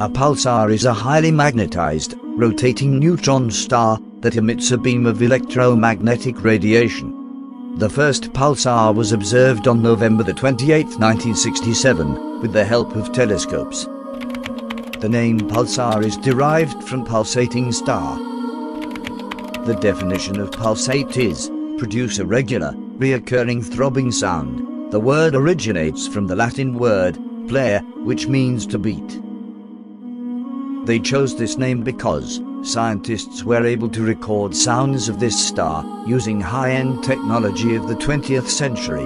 A pulsar is a highly magnetized, rotating neutron star that emits a beam of electromagnetic radiation. The first pulsar was observed on November the 28, 1967, with the help of telescopes. The name pulsar is derived from pulsating star. The definition of pulsate is produce a regular, reoccurring throbbing sound. The word originates from the Latin word plare, which means to beat. They chose this name because scientists were able to record sounds of this star using high-end technology of the 20th century.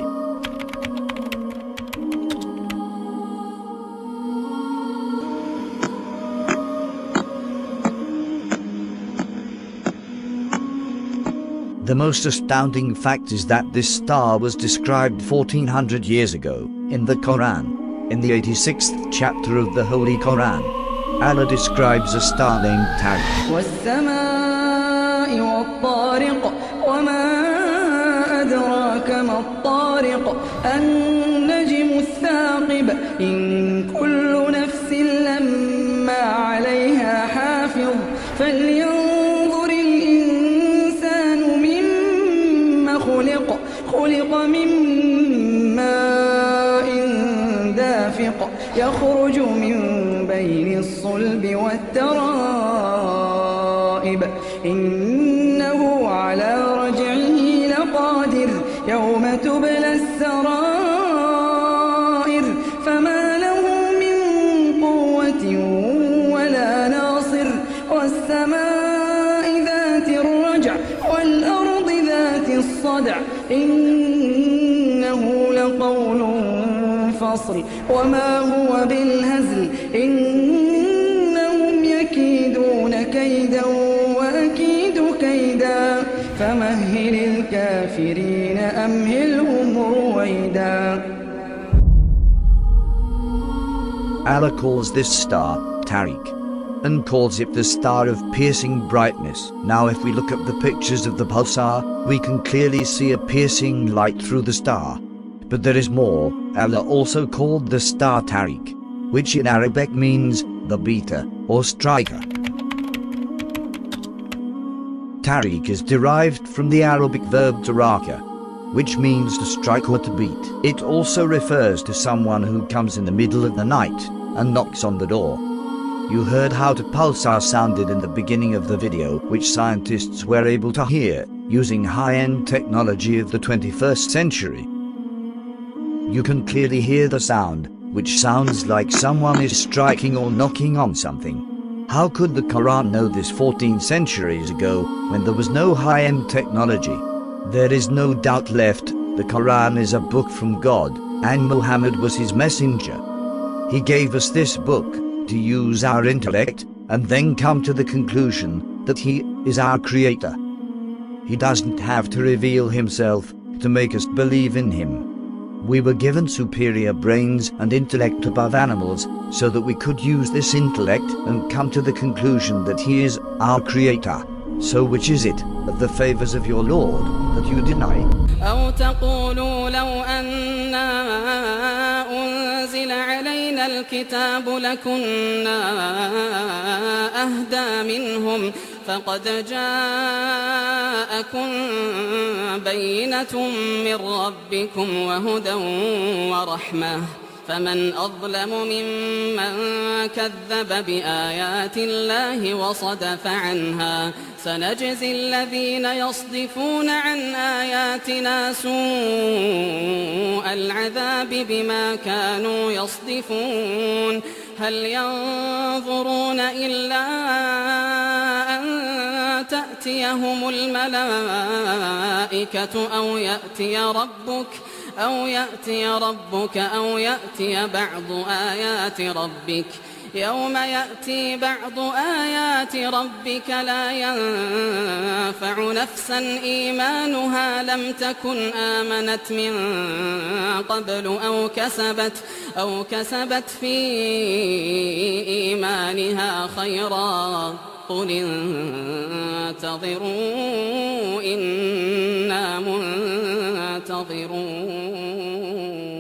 The most astounding fact is that this star was described 1400 years ago in the Quran. In the 86th chapter of the Holy Quran, Allah describes a star named Tariq. والسماء والطارق وما أدراك ما الطارق النجم الثاقب إن كل نفس لما عليها حافظ فلينظر الإنسان مما خلق خلق من ماء دافق يخرج من بين الصلب والترائب إنه على رجعه لقادر يوم تبلى السرائر فما له من قوة ولا ناصر والسماء ذات الرجع والأرض ذات الصدع إنه لقول فصل وما هو بالهزل إنهم يكيدون كيدا وأكيد كيدا فمهل الكافرين أمهلهم رويدا Allah calls this star Tariq and calls it the star of piercing brightness. Now if we look at the pictures of the pulsar, we can clearly see a piercing light through the star. But there is more. Allah also called the star Tariq, which in Arabic means the beater or striker. Tariq is derived from the Arabic verb taraka, which means to strike or to beat. It also refers to someone who comes in the middle of the night and knocks on the door. You heard how the pulsar sounded in the beginning of the video, which scientists were able to hear using high-end technology of the 21st century. You can clearly hear the sound, which sounds like someone is striking or knocking on something. How could the Quran know this 14 centuries ago when there was no high-end technology? There is no doubt left, the Quran is a book from God, and Muhammad was his messenger. He gave us this book to use our intellect and then come to the conclusion that he is our creator. He doesn't have to reveal himself to make us believe in him. We were given superior brains and intellect above animals so that we could use this intellect and come to the conclusion that he is our creator. So which is it of the favors of your Lord that you deny? الكتاب لكنا أهدى منهم فقد جاءكم بينة من ربكم وهدى ورحمة. فمن أظلم ممن كذب بآيات الله وصدف عنها سنجزي الذين يصدفون عن آياتنا سوء العذاب بما كانوا يصدفون هل ينظرون إلا أن تأتيهم الملائكة أو يأتي ربك أو يأتي ربك أو يأتي بعض آيات ربك. يوم يأتي بعض آيات ربك لا ينفع نفسا إيمانها لم تكن آمنت من قبل أو كسبت أو كسبت في إيمانها خيرا. قل انتظروا إنا ناظرون.